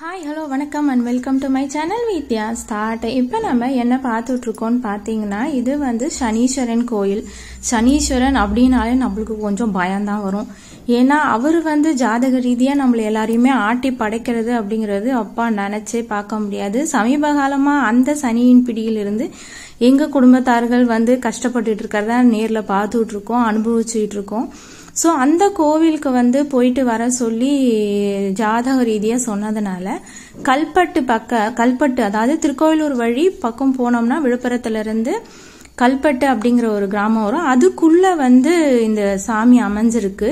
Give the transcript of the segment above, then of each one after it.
Hi hello வணக்கம் and welcome to my channel Vidya start இப்போ நம்ம என்ன பார்த்துட்ருக்கோன்னு பார்த்தீங்கன்னா இது வந்து சனீஸ்வரன் கோயில். சனீஸ்வரன் அப்படின்னாலே நம்மளுக்கு கொஞ்சம் பயம்தான் வரும். ஏன்னா அவர் வந்து ஜாதக ரீதியாக நம்மளை எல்லாரையுமே ஆட்டி படைக்கிறது அப்படிங்கிறது அப்பா நினச்சே பார்க்க முடியாது. சமீப காலமாக அந்த சனியின் பிடியிலிருந்து எங்கள் குடும்பத்தார்கள் வந்து கஷ்டப்பட்டுட்டு இருக்கிறத நேரில் பார்த்துட்ருக்கோம் அனுபவிச்சுட்ருக்கோம். அனுபவிச்சுட்டு இருக்கோம் ஸோ அந்த கோவிலுக்கு வந்து போயிட்டு வர சொல்லி ஜாதக ரீதியாக சொன்னதுனால கல்பட்டு பக்க கல்பட்டு அதாவது திருக்கோயிலூர் வழி பக்கம் போனோம்னா விழுப்புரத்துலேருந்து கல்பட்டு அப்படிங்கிற ஒரு கிராமம் வரும். அதுக்குள்ளே வந்து இந்த சாமி அமைஞ்சிருக்கு.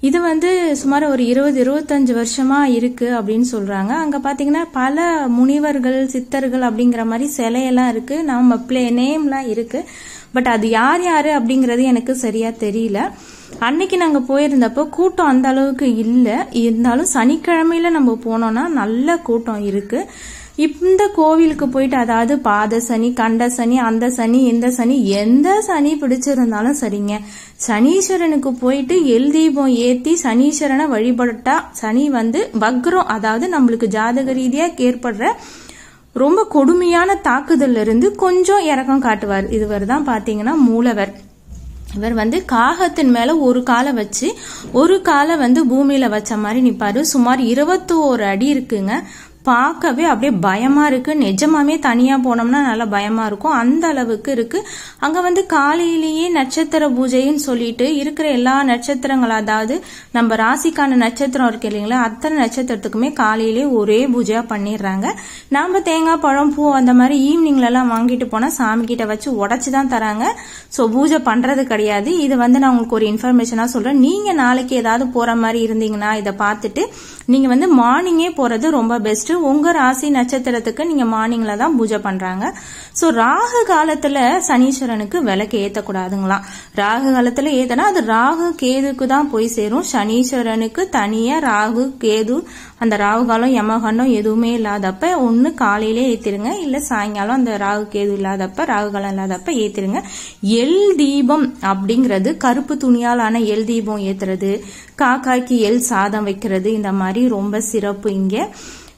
இது வந்து சுமார் ஒரு இருபது இருபத்தஞ்சு வருஷமா இருக்கு அப்படின்னு சொல்றாங்க. அங்க பாத்தீங்கன்னா பல முனிவர்கள் சித்தர்கள் அப்படிங்கிற மாதிரி சிலையெல்லாம் இருக்கு. நம்ம பிளே நேம்லாம் இருக்கு. பட் அது யார் யார் அப்படிங்கிறது எனக்கு சரியா தெரியல. அன்னைக்கு நாங்க போயிருந்தப்போ கூட்டம் அந்த அளவுக்கு இல்லை. இருந்தாலும் சனிக்கிழமையில நம்ம போனோம்னா நல்ல கூட்டம் இருக்கு. இந்த கோவிலுக்கு போயிட்டு அதாவது பாத சனி கண்ட சனி அந்த சனி இந்த சனி எந்த சனி பிடிச்சிருந்தாலும் சரிங்க. சனீஸ்வரனுக்கு போயிட்டு எல் தீபம் ஏத்தி சனீஸ்வரனை வழிபட்டா சனி வந்து வக்ரம் அதாவது நம்மளுக்கு ஜாதக ரீதியா ஏற்படுற ரொம்ப கொடுமையான தாக்குதல்ல இருந்து கொஞ்சம் இறக்கம் காட்டுவார். இதுவர் தான் பாத்தீங்கன்னா மூலவர். இவர் வந்து காகத்தின் மேல ஒரு காலை வச்சு ஒரு காலை வந்து பூமியில வச்ச மாதிரி நிப்பாரு. சுமார் இருபத்தோரு அடி இருக்குங்க. பார்க்கவே அப்படியே பயமா இருக்கு. நிஜமாமே தனியா போனோம்னா நல்லா பயமா இருக்கும். அந்த அளவுக்கு இருக்கு. அங்க வந்து காலையிலேயே நட்சத்திர பூஜைன்னு சொல்லிட்டு இருக்கிற எல்லா நட்சத்திரங்கள் அதாவது நம்ம ராசிக்கான நட்சத்திரம் இருக்கு இல்லைங்களா அத்தனை நட்சத்திரத்துக்குமே காலையிலேயே ஒரே பூஜையா பண்ணிடுறாங்க. நாம தேங்காய் பழம் பூ அந்த மாதிரி ஈவினிங்ல எல்லாம் வாங்கிட்டு போனா சாமி கிட்ட வச்சு உடச்சி தான் தராங்க. ஸோ பூஜை பண்றது கிடையாது. இது வந்து நான் உங்களுக்கு ஒரு இன்ஃபர்மேஷனா சொல்றேன். நீங்க நாளைக்கு ஏதாவது போற மாதிரி இருந்தீங்கன்னா இதை பார்த்துட்டு நீங்க வந்து மார்னிங்கே போறது ரொம்ப பெஸ்ட் உங்க ராசி நட்சத்திரத்துக்கு நீங்க மார்னிங்ல தான் பூஜை பண்றாங்க. சோ ராகு காலத்துல சனீஸ்வரனுக்கு விளக்கு ஏத்தக்கூடாதுங்களாம் ராகு காலத்துல ஏத்தனா அது ராகு கேதுக்கு தான் போய் சேரும். சனீஸ்வரனுக்கு தனியா ராகு கேது அந்த ராகு காலம் யமகண்டம் எதுவுமே இல்லாதப்ப ஒன்னு காலையிலே ஏத்திருங்க. இல்ல சாயங்காலம் அந்த ராகு கேது இல்லாதப்ப ராகு காலம் இல்லாதப்ப ஏத்திருங்க. எல் தீபம் அப்படிங்கிறது கருப்பு துணியாலான எல் தீபம் ஏத்துறது காக்காய்க்கு எல் சாதம் வைக்கிறது இந்த மாதிரி ரொம்ப சிறப்பு இங்கே.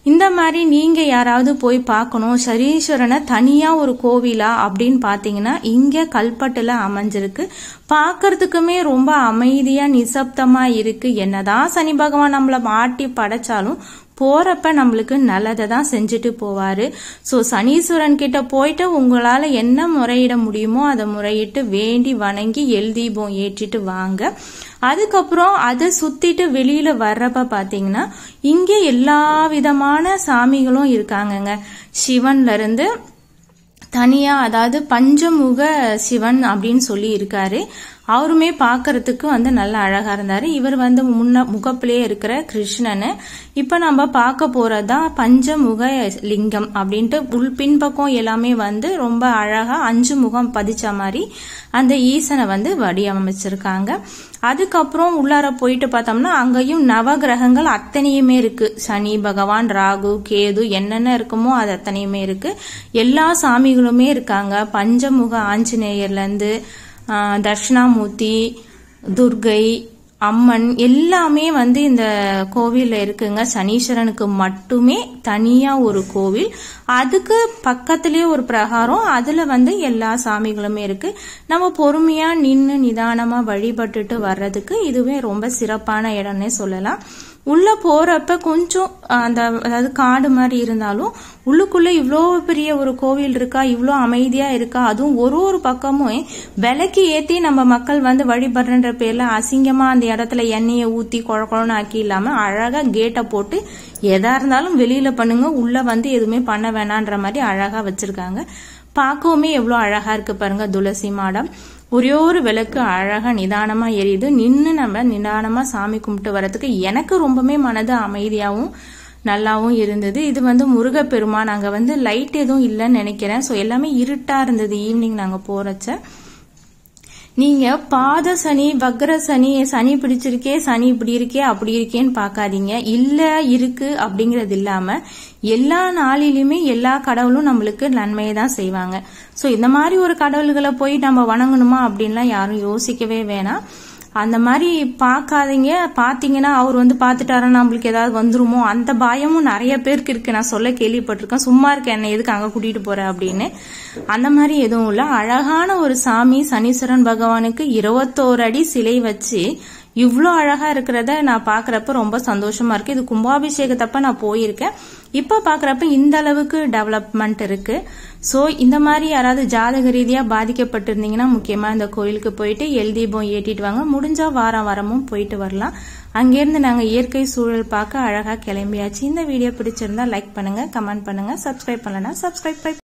இந்த மாதிரி நீங்க யாராவது போய் பார்க்கணும். சரீஸ்வரனை தனியா ஒரு கோவிலா அப்படின்னு பார்த்தீங்கன்னா இங்க கல்பட்டுல அமைஞ்சிருக்கு. பார்க்கறதுக்குமே ரொம்ப அமைதியா நிசப்தமா இருக்கு. என்னதான் சனி பகவான் நம்மளை மாட்டி படைச்சாலும் போறப்ப நம்மளுக்கு நல்லதை தான் செஞ்சுட்டு போவாரு. ஸோ சனீஸ்வரன் கிட்ட போயிட்டு உங்களால என்ன முறையிட முடியுமோ அதை முறையிட்டு வேண்டி வணங்கி எல் ஏற்றிட்டு வாங்க. அதுக்கப்புறம் அதை சுத்திட்டு வெளியில வர்றப்ப பாத்தீங்கன்னா இங்கே எல்லா விதமான சாமிகளும் இருக்காங்கங்க. சிவன்ல இருந்து தனியா அதாவது பஞ்சமுக சிவன் அப்படின்னு சொல்லி இருக்காரு அவருமே பார்க்கறதுக்கு வந்து நல்ல அழகா இருந்தாரு. இவர் வந்து முன்ன முகப்பிலே இருக்கிற கிருஷ்ணனு. இப்ப நம்ம பார்க்க போறதுதான் பஞ்சமுக லிங்கம் அப்படின்ட்டு உள் பின்பக்கம் எல்லாமே வந்து ரொம்ப அழகா அஞ்சு முகம் பதிச்ச மாதிரி அந்த ஈசனை வந்து வடிவமைச்சிருக்காங்க. அதுக்கப்புறம் உள்ளார போயிட்டு பார்த்தோம்னா அங்கேயும் நவ கிரகங்கள் அத்தனையுமே இருக்கு. சனி பகவான் ராகு கேது என்னென்ன இருக்குமோ அது அத்தனையுமே இருக்கு. எல்லா சாமிகளும் இருக்காங்க. பஞ்சமுக ஆஞ்சநேயர்லேருந்து தட்சிணாமூர்த்தி துர்கை அம்மன் எல்லாமே வந்து இந்த கோவிலில் இருக்குங்க. சனீஸ்வரனுக்கு மட்டுமே தனியாக ஒரு கோவில். அதுக்கு பக்கத்துலேயே ஒரு பிரகாரம் அதில் வந்து எல்லா சாமிகளுமே இருக்குது நம்ம பொறுமையாக நின்று நிதானமாக வழிபட்டுட்டு வர்றதுக்கு இதுவே ரொம்ப சிறப்பான இடம்னே சொல்லலாம். உள்ள போறப்ப கொஞ்சம் அந்த அதாவது காடு மாதிரி இருந்தாலும் உள்ளுக்குள்ள இவ்வளோ பெரிய ஒரு கோவில் இருக்கா இவ்வளோ அமைதியா இருக்கா அதுவும் ஒரு ஒரு பக்கமும் விலைக்கு ஏத்தி நம்ம மக்கள் வந்து வழிபடுறன்ற பேர்ல அசிங்கமா அந்த இடத்துல எண்ணெயை ஊத்தி குழ குழன்னு ஆக்கி இல்லாம அழகா கேட்டை போட்டு எதா இருந்தாலும் வெளியில பண்ணுங்க உள்ள வந்து எதுவுமே பண்ண வேணான்ற மாதிரி அழகா வச்சிருக்காங்க. பார்க்கவுமே எவ்வளோ அழகா இருக்கு பாருங்க துளசி மாடம். ஒரே ஒரு விளக்கு அழகாக நிதானமாக எரியுது. நின்று நம்ம நிதானமாக சாமி கும்பிட்டு வரத்துக்கு எனக்கு ரொம்பவே மனது அமைதியாகவும் நல்லாவும் இருந்தது. இது வந்து முருகப்பெருமான். அங்கே வந்து லைட் எதுவும் இல்லைன்னு நினைக்கிறேன். ஸோ எல்லாமே இருட்டாக இருந்தது ஈவினிங் நாங்கள் போகிறச்ச நீங்க பாத சனி வக்ர சனி சனி பிடிச்சிருக்கே சனி இப்படி இருக்கே அப்படி இருக்கேன்னு பார்க்காதீங்க. இல்ல இருக்கு அப்படிங்கறது இல்லாம எல்லா நாளிலுமே எல்லா கடவுளும் நம்மளுக்கு நன்மையை தான் செய்வாங்க. ஸோ இந்த மாதிரி ஒரு கடவுள்களை போய் நம்ம வணங்கணுமா அப்படின்லாம் யாரும் யோசிக்கவே வேணாம். அந்த மாதிரி பார்க்காதீங்க. பார்த்தீங்கன்னா அவர் வந்து பார்த்துட்டாரா நம்மளுக்கு ஏதாவது வந்துருமோ? அந்த பயமும் நிறைய பேருக்கு இருக்கு. நான் சொல்ல கேள்விப்பட்டிருக்கேன். சும்மா இருக்க என்ன எதுக்கு அங்கே கூட்டிகிட்டு போற? அப்படின்னு. அந்த மாதிரி எதுவும் இல்லை. அழகான ஒரு சாமி சனீஸ்வரன் பகவானுக்கு இருபத்தோரு அடி சிலை வச்சு இவ்வளோ அழகா இருக்கிறத நான் பார்க்குறப்ப ரொம்ப சந்தோஷமா இருக்கு. இது கும்பாபிஷேகத்தப்ப நான் போயிருக்கேன். இப்போ பார்க்குறப்ப இந்த அளவுக்கு டெவலப்மெண்ட் இருக்கு. ஸோ இந்த மாதிரி யாராவது ஜாதக ரீதியாக பாதிக்கப்பட்டிருந்தீங்கன்னா முக்கியமாக இந்த கோயிலுக்கு போயிட்டு எல் தீபம் ஏற்றிட்டு வாங்க. முடிஞ்சா வாரம் வாரமும் போயிட்டு வரலாம். அங்கேருந்து நாங்கள் இயற்கை சூழல் பார்க்க அழகாக கிளம்பியாச்சு. இந்த வீடியோ பிடிச்சிருந்தா லைக் பண்ணுங்க கமெண்ட் பண்ணுங்க சப்ஸ்கிரைப் பண்ணலன்னா சப்ஸ்கிரைப்